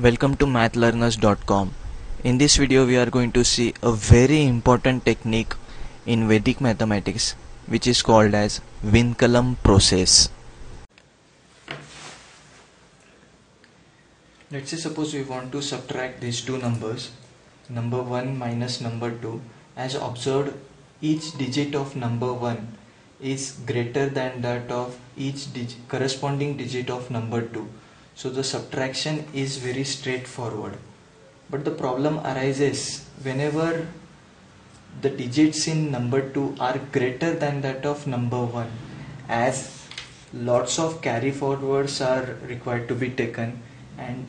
Welcome to mathlearners.com. In this video we are going to see a very important technique in Vedic mathematics which is called as Vinculum process. Let's say suppose we want to subtract these two numbers number 1 minus number 2 as observed each digit of number 1 is greater than that of each dig corresponding digit of number 2 so the subtraction is very straightforward. But the problem arises whenever the digits in number 2 are greater than that of number 1 as lots of carry forwards are required to be taken and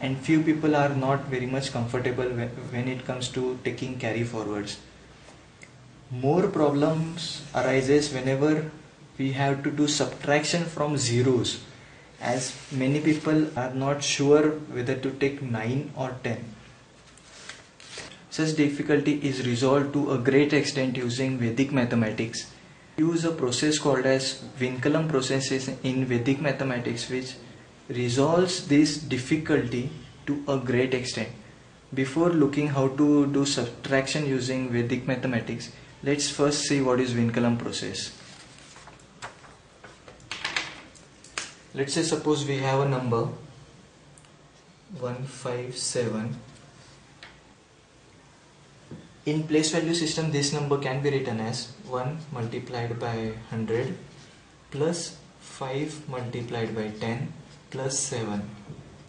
and few people are not very much comfortable when, when it comes to taking carry forwards more problems arises whenever we have to do subtraction from zeros as many people are not sure whether to take 9 or 10. Such difficulty is resolved to a great extent using Vedic mathematics. Use a process called as Vinculum processes in Vedic mathematics which resolves this difficulty to a great extent. Before looking how to do subtraction using Vedic mathematics, let's first see what is Vinculum process. Let's say suppose we have a number 157 in place value system this number can be written as 1 multiplied by 100 plus 5 multiplied by 10 plus 7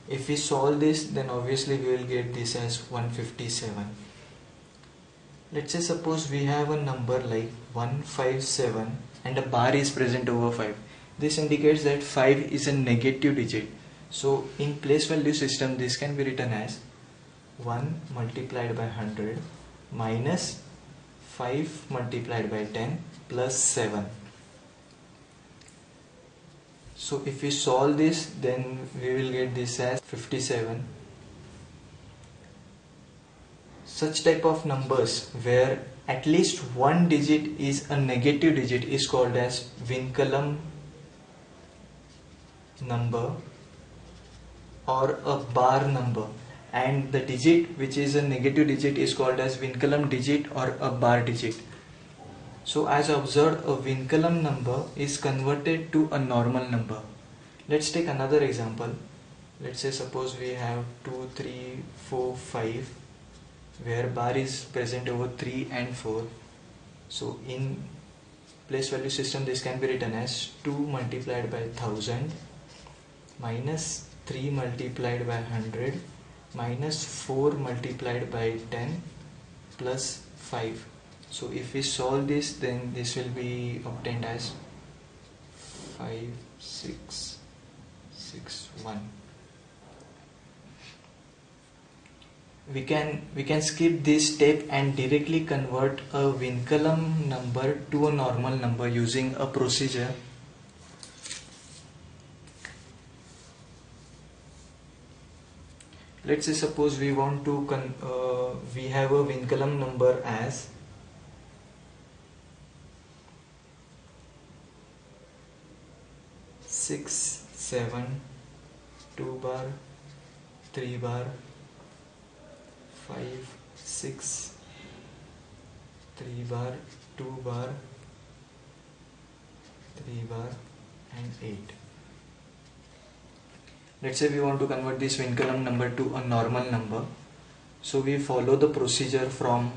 if we solve this then obviously we will get this as 157 let's say suppose we have a number like 157 and a bar is present over 5 this indicates that 5 is a negative digit. So in place value system this can be written as 1 multiplied by 100 minus 5 multiplied by 10 plus 7 so if we solve this then we will get this as 57 such type of numbers where at least one digit is a negative digit is called as Vinculum number or a bar number and the digit which is a negative digit is called as Vinculum digit or a bar digit. So as observed a Vinculum number is converted to a normal number. Let's take another example. Let's say suppose we have 2, 3, 4, 5 where bar is present over 3 and 4. So in place value system this can be written as 2 multiplied by 1000 minus 3 multiplied by 100 minus 4 multiplied by 10 plus 5 so if we solve this then this will be obtained as 5 6 6 1 we can we can skip this step and directly convert a Vinculum number to a normal number using a procedure let's say suppose we want to uh, we have a Vinculum number as six seven two bar three bar five six three bar two bar three bar and eight let's say we want to convert this Vinculum number to a normal number. So we follow the procedure from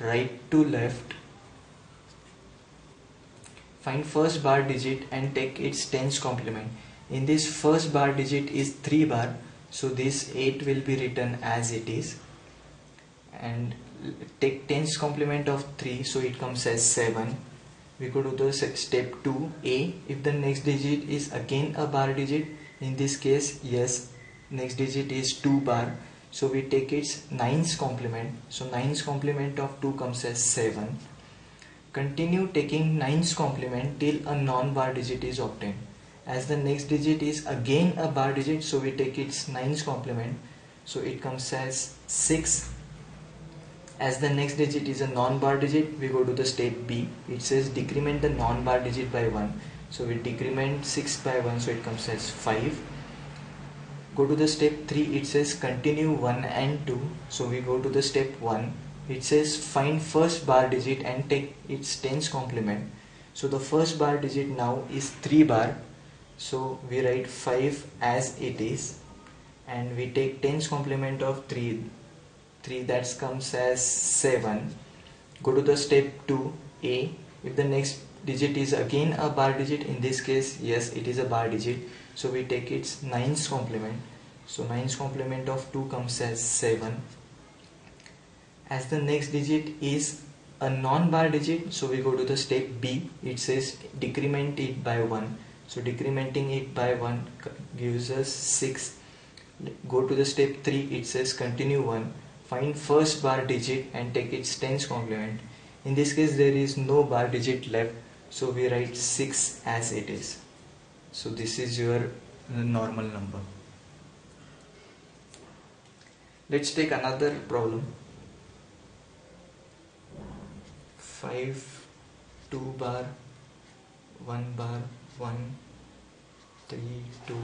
right to left. Find first bar digit and take its tens complement. In this first bar digit is 3 bar. So this 8 will be written as it is. And take tens complement of 3 so it comes as 7 we go to the step 2a if the next digit is again a bar digit in this case yes next digit is 2 bar. So we take its 9's complement. So 9's complement of 2 comes as 7 continue taking 9's complement till a non-bar digit is obtained. As the next digit is again a bar digit so we take its 9's complement. So it comes as 6 as the next digit is a non-bar digit we go to the step B. It says decrement the non-bar digit by 1 so we decrement 6 by 1 so it comes as 5 go to the step 3 it says continue 1 and 2 so we go to the step 1 it says find first bar digit and take its tens complement. So the first bar digit now is 3 bar. So we write 5 as it is and we take tens complement of 3 3 that comes as 7 go to the step 2 a. If the next digit is again a bar digit. In this case yes it is a bar digit. So we take its nines complement. So nines complement of 2 comes as 7 as the next digit is a non-bar digit so we go to the step B. It says decrement it by 1 so decrementing it by 1 gives us 6 go to the step 3 it says continue 1 find first bar digit and take its tens complement. In this case there is no bar digit left so we write 6 as it is. So this is your normal number. Let's take another problem. 5 2 bar 1 bar 1 3 2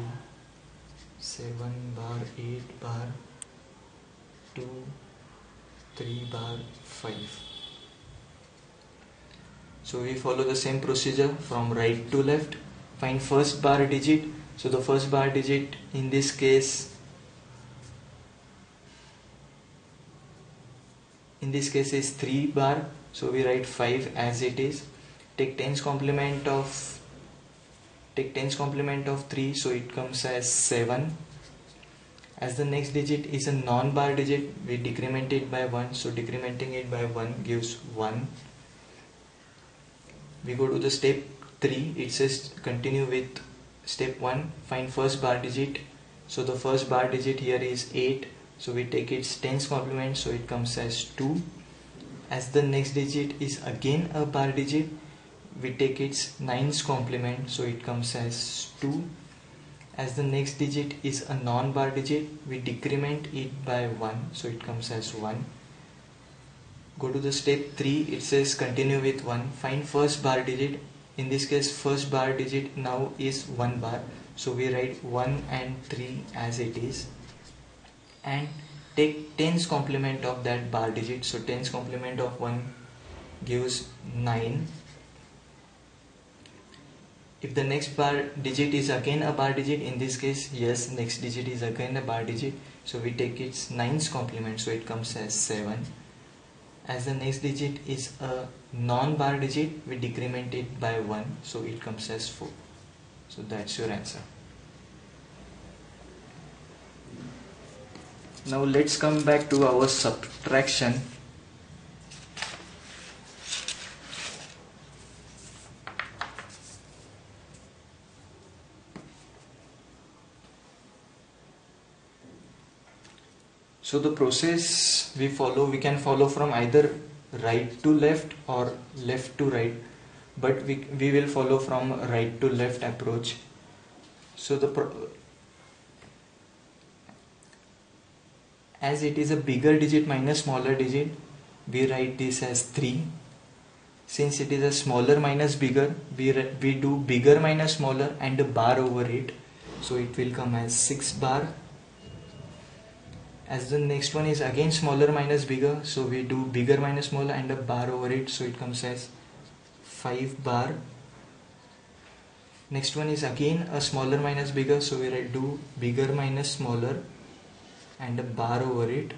7 bar 8 bar 2 3 bar 5 so we follow the same procedure from right to left. Find first bar digit. So the first bar digit in this case in this case is 3 bar. So we write 5 as it is. Take tens complement of take tens complement of 3 so it comes as 7 as the next digit is a non-bar digit we decrement it by 1 so decrementing it by 1 gives 1 we go to the step 3 it says continue with step 1 find first bar digit. So the first bar digit here is 8 so we take its tens complement. So it comes as 2 as the next digit is again a bar digit we take its nines complement. So it comes as 2 as the next digit is a non-bar digit we decrement it by 1 so it comes as 1 go to the step 3 it says continue with 1 find first bar digit. In this case first bar digit now is 1 bar. So we write 1 and 3 as it is. And take tens complement of that bar digit. So tens complement of 1 gives 9 if the next bar digit is again a bar digit in this case yes next digit is again a bar digit. So we take its nines complement. So it comes as 7 as the next digit is a non-bar digit we decrement it by 1 so it comes as 4 so that's your answer. Now let's come back to our subtraction so the process we follow we can follow from either right to left or left to right but we, we will follow from right to left approach. So the as it is a bigger digit minus smaller digit we write this as 3 since it is a smaller minus bigger we, we do bigger minus smaller and a bar over it. So it will come as 6 bar as the next one is again smaller minus bigger. So we do bigger minus smaller and a bar over it. So it comes as 5 bar. Next one is again a smaller minus bigger. So we write do bigger minus smaller and a bar over it.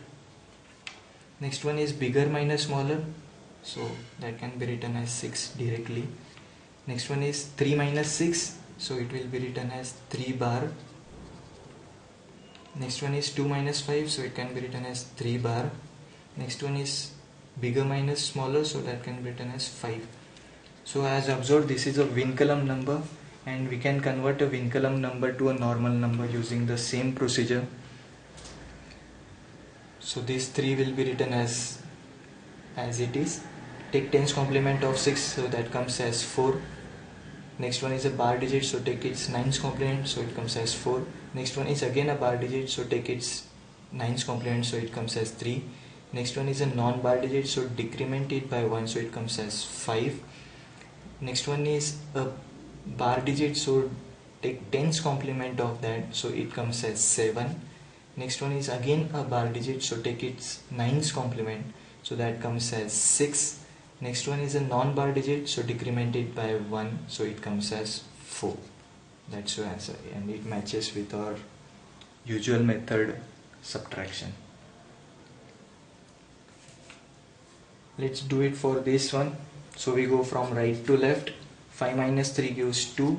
Next one is bigger minus smaller. So that can be written as 6 directly. Next one is 3 minus 6 so it will be written as 3 bar next one is 2 minus 5 so it can be written as 3 bar. Next one is bigger minus smaller so that can be written as 5 so as observed this is a Vinculum number and we can convert a Vinculum number to a normal number using the same procedure. So these three will be written as as it is. Take tens complement of 6 so that comes as 4 next one is a bar digit so take its nines complement so it comes as 4 next one is again a bar digit so take its nines complement so it comes as 3 next one is a non-bar digit so decrement it by 1 so it comes as 5 next one is a bar digit so take tens complement of that so it comes as 7 next one is again a bar digit so take its nines complement so that comes as 6 next one is a non-bar digit so decrement it by 1 so it comes as 4 that's your answer. And it matches with our usual method subtraction. Let's do it for this one. So we go from right to left. 5 minus 3 gives 2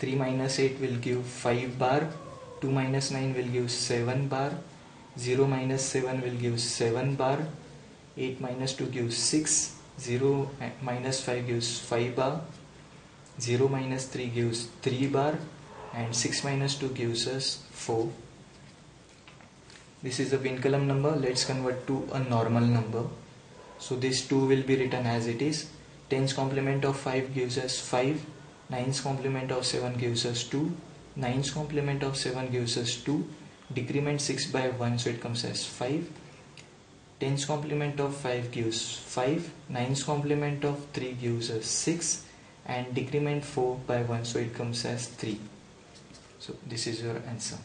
3 minus 8 will give 5 bar. 2 minus 9 will give 7 bar. 0 minus 7 will give 7 bar. 8 minus 2 gives 6 0 minus 5 gives 5 bar 0 minus 3 gives 3 bar and 6 minus 2 gives us 4 this is a Vinculum number let's convert to a normal number so this 2 will be written as it is. 10's complement of 5 gives us 5. 9's complement of 7 gives us 2. 9's complement of 7 gives us 2. Decrement 6 by 1 so it comes as 5. 10's complement of 5 gives 5. 9's complement of 3 gives us 6. And decrement 4 by 1 so it comes as 3. So this is your answer.